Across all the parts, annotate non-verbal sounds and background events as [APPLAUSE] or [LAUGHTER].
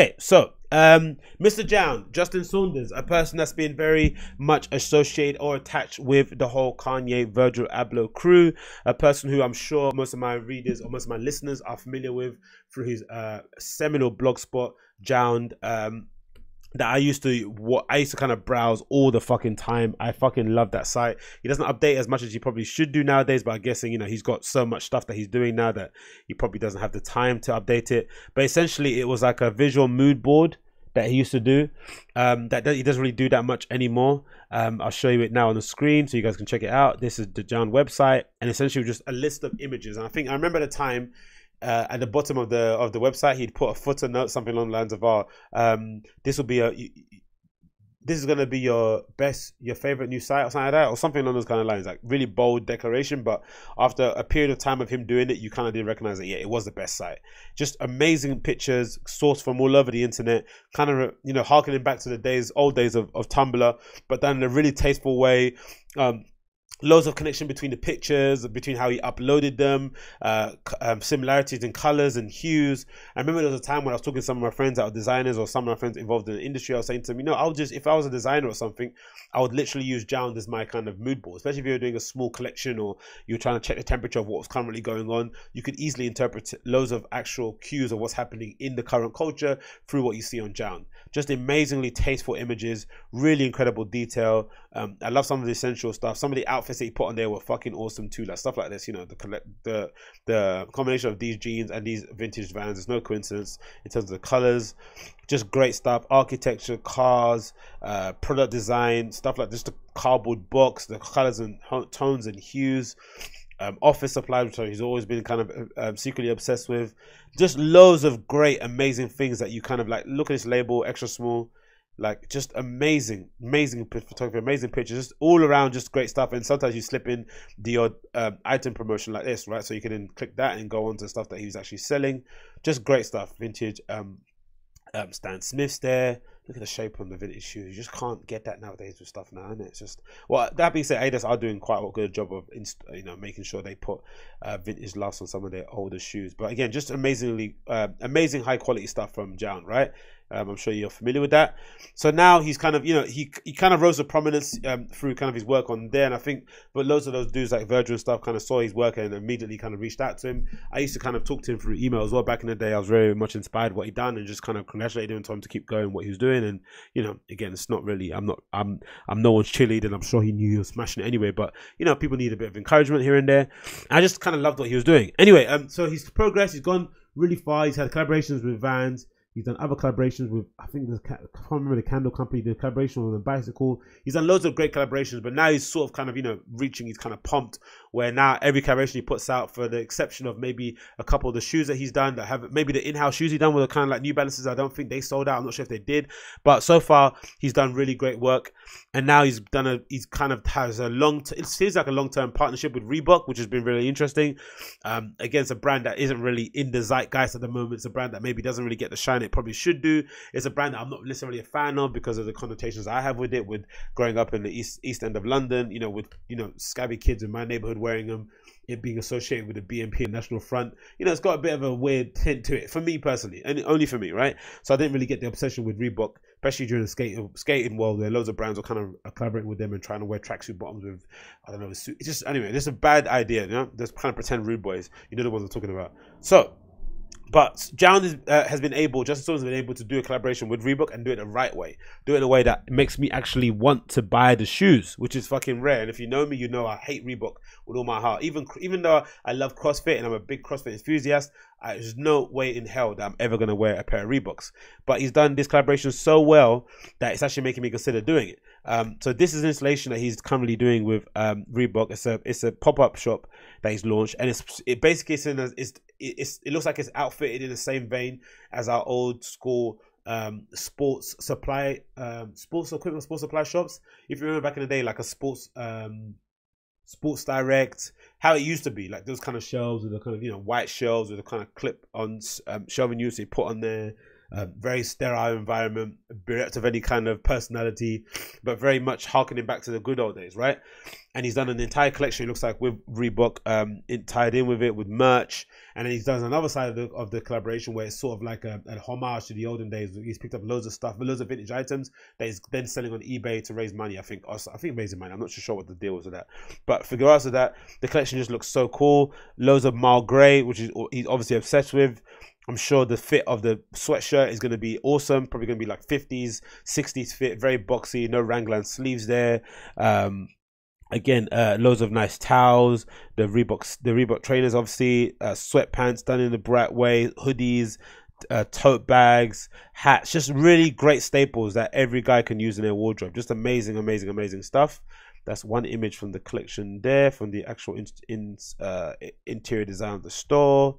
Okay, so um, Mr. JJJJound, Justin Saunders, a person that's been very much associated or attached with the whole Kanye Virgil Abloh crew, a person who I'm sure most of my readers or most of my listeners are familiar with through his uh, seminal blog spot, JJJJound. Um, that I used to what I used to kind of browse all the fucking time. I fucking love that site. He doesn't update as much as he probably should do nowadays, but I'm guessing you know he's got so much stuff that he's doing now that he probably doesn't have the time to update it. But essentially, it was like a visual mood board that he used to do. Um, that he doesn't really do that much anymore. Um, I'll show you it now on the screen so you guys can check it out. This is the JJJJound website, and essentially just a list of images. And I think I remember the time uh, at the bottom of the of the website, he'd put a footnote, something along the lines of, "Oh, um, this will be a." This is gonna be your best, your favorite new site, or something like that, or something along those kind of lines. Like really bold declaration, but after a period of time of him doing it, you kind of did recognize that yeah, it was the best site. Just amazing pictures, sourced from all over the internet, kind of you know harkening back to the days, old days of, of Tumblr, but done in a really tasteful way. Um, loads of connection between the pictures, between how he uploaded them, uh, um, similarities in colors and hues. I remember there was a time when I was talking to some of my friends that are designers or some of my friends involved in the industry. I was saying to them, you know, I'll just, if I was a designer or something, I would literally use JJJJound as my kind of mood board, especially if you're doing a small collection or you're trying to check the temperature of what's currently going on. You could easily interpret loads of actual cues of what's happening in the current culture through what you see on JJJJound. Just amazingly tasteful images, really incredible detail. Um, I love some of the essential stuff. Some of the outfits that he put on there were fucking awesome too. Like stuff like this, you know, the collect the the combination of these jeans and these vintage vans is no coincidence in terms of the colors. Just great stuff. Architecture, cars, uh, product design, stuff like just the cardboard box, the colors and tones and hues. Um, office supply, which he's always been kind of um, secretly obsessed with. Just loads of great, amazing things that you kind of like look at this label, extra small, like just amazing, amazing photography, amazing pictures, just all around, just great stuff. And sometimes you slip in the odd um, item promotion like this, right? So you can then click that and go on to stuff that he was actually selling. Just great stuff, vintage. Um, um, Stan Smith's there. Look at the shape on the vintage shoes. You just can't get that nowadays with stuff now, and it's just well. That being said, Adidas are doing quite a good job of you know making sure they put uh, vintage last on some of their older shoes. But again, just amazingly uh, amazing high quality stuff from JJJJound, right? Um, I'm sure you're familiar with that. So now he's kind of, you know, he he kind of rose to prominence um, through kind of his work on there. And I think, but loads of those dudes like Virgil and stuff kind of saw his work and immediately kind of reached out to him. I used to kind of talk to him through email as well back in the day. I was very much inspired what he'd done and just kind of congratulated him and told him to keep going what he was doing. And you know, again, it's not really, I'm not, I'm, I'm no one's cheerleader. I'm sure he knew he was smashing it anyway. But you know, people need a bit of encouragement here and there. I just kind of loved what he was doing. Anyway, um, so he's progressed. He's gone really far. He's had collaborations with Vans. He's done other collaborations with, I think, the, I can't remember the candle company, the collaboration with the bicycle. He's done loads of great collaborations, but now he's sort of kind of, you know, reaching, he's kind of pumped where now every collaboration he puts out, for the exception of maybe a couple of the shoes that he's done that have maybe the in-house shoes he done with the kind of like New Balances. I don't think they sold out. I'm not sure if they did, but so far he's done really great work. And now he's done a, he's kind of has a long, it seems like a long-term partnership with Reebok, which has been really interesting. Um, against a brand that isn't really in the zeitgeist at the moment. It's a brand that maybe doesn't really get the shine it probably should do. It's a brand that I'm not necessarily a fan of because of the connotations I have with it, with growing up in the east east end of London. You know, with you know scabby kids in my neighborhood wearing them, it being associated with the BNP and National Front. You know, it's got a bit of a weird tint to it for me personally, and only for me, right? So I didn't really get the obsession with Reebok, especially during the skating skating world, where loads of brands are kind of collaborating with them and trying to wear tracksuit bottoms with, I don't know, it's just anyway, it's a bad idea. You know, just kind of pretend rude boys. You know the ones I'm talking about. So but JJJJound uh, has been able, Justin Saunders has been able to do a collaboration with Reebok and do it the right way. Do it in a way that makes me actually want to buy the shoes, which is fucking rare. And if you know me, you know I hate Reebok with all my heart. Even even though I love CrossFit and I'm a big CrossFit enthusiast, I, there's no way in hell that I'm ever going to wear a pair of Reeboks. But he's done this collaboration so well that it's actually making me consider doing it. Um, so this is an installation that he's currently doing with um, Reebok. It's a it's a pop up shop that he's launched, and it's it basically it's, a, it's, it's it looks like it's outfitted in the same vein as our old school um, sports supply um, sports equipment sports supply shops. If you remember back in the day, like a sports um, Sports Direct, how it used to be, like those kind of shelves with the kind of you know white shelves with the kind of clip on um, shelving you, so you put on there Uh, very sterile environment, bereft of any kind of personality, but very much harkening back to the good old days, right? And he's done an entire collection. It looks like with Reebok, um, tied in with it with merch, and then he's done another side of the, of the collaboration where it's sort of like a, a homage to the olden days. He's picked up loads of stuff, loads of vintage items that he's then selling on eBay to raise money. I think, I think raising money. I'm not sure what the deal was with that, but regardless of that, the collection just looks so cool. Loads of marl grey, which is he's obviously obsessed with. I'm sure the fit of the sweatshirt is going to be awesome. Probably going to be like 50s, 60s fit, very boxy, no Raglan sleeves there. Um, again, uh, loads of nice towels. The Reebok, the Reebok trainers, obviously, uh, sweatpants done in the bright way, hoodies, uh, tote bags, hats, just really great staples that every guy can use in their wardrobe. Just amazing, amazing, amazing stuff. That's one image from the collection there, from the actual in, in uh, interior design of the store.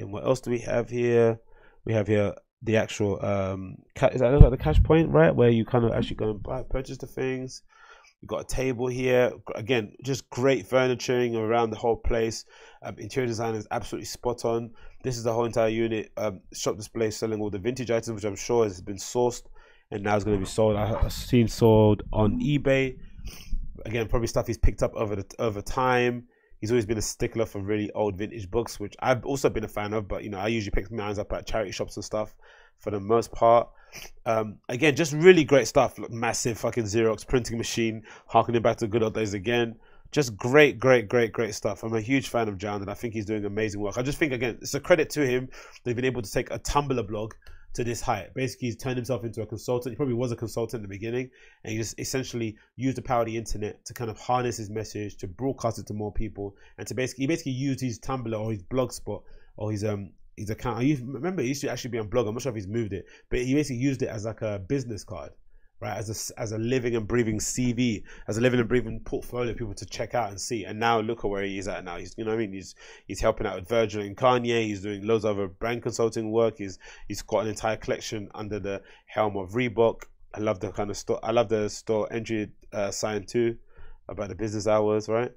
Then what else do we have here? We have here the actual um, is that like the cash point, right? Where you kind of actually go and buy, purchase the things. We've got a table here. Again, just great furnituring around the whole place. Um, interior design is absolutely spot on. This is the whole entire unit. Um, shop display selling all the vintage items, which I'm sure has been sourced and now is going to be sold. I've seen sold on eBay. Again, probably stuff he's picked up over the, over time. He's always been a stickler for really old vintage books, which I've also been a fan of. But you know, I usually pick mine up at charity shops and stuff for the most part. Um, again, just really great stuff. Look, massive fucking Xerox printing machine, harkening back to good old days again. Just great, great, great, great stuff. I'm a huge fan of JJJJound, and I think he's doing amazing work. I just think again, it's a credit to him. They've been able to take a Tumblr blog to this height. Basically, he's turned himself into a consultant. He probably was a consultant in the beginning, and he just essentially used the power of the internet to kind of harness his message, to broadcast it to more people, and to basically he basically used his Tumblr or his blogspot or his um his account. I used, remember, he used to actually be on blog. I'm not sure if he's moved it, but he basically used it as like a business card right? As a, as a living and breathing CV, as a living and breathing portfolio, people to check out and see. And now look at where he is at now. He's, you know, I mean, he's he's helping out with Virgil and Kanye. He's doing loads of other brand consulting work. He's he's got an entire collection under the helm of Reebok. I love the kind of store. I love the store entry uh, sign too about the business hours, right?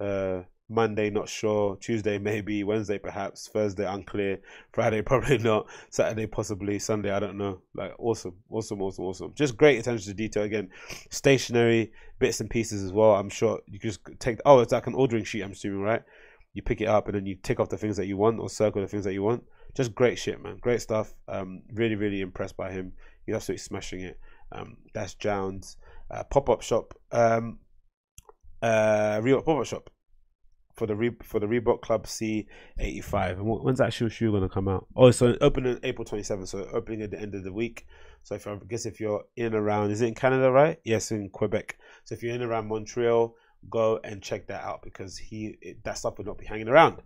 Uh, Monday, not sure. Tuesday, [LAUGHS] maybe. Wednesday, perhaps. Thursday, unclear. Friday, [LAUGHS] probably not. Saturday, possibly. Sunday, I don't know. Like, awesome, awesome, awesome, awesome. Just great attention to detail. Again, stationary bits and pieces as well. I'm sure you just take. Oh, it's like an ordering sheet. I'm assuming, right? You pick it up and then you tick off the things that you want or circle the things that you want. Just great shit, man. Great stuff. Um, really, really impressed by him. He's absolutely smashing it. Um, that's JJJJound's. Uh, pop up shop. Um, uh, real pop up shop for the Re- for the Reebok Club C eighty five. And when's that shoe shoe gonna come out? Oh, so opening April twenty seventh. So opening at the end of the week. So if I guess if you're in around, is it in Canada, right? Yes, in Quebec. So if you're in around Montreal, go and check that out because he it, that stuff will not be hanging around.